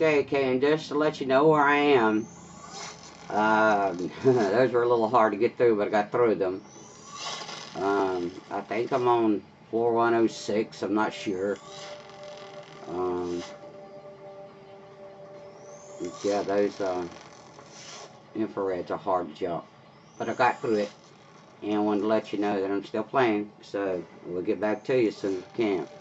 Okay, okay, and just to let you know where I am, um, those were a little hard to get through, but I got through them. Um, I think I'm on floor 106, I'm not sure. Um, yeah, those uh, infrareds are hard to jump. But I got through it, and I wanted to let you know that I'm still playing, so we'll get back to you soon as.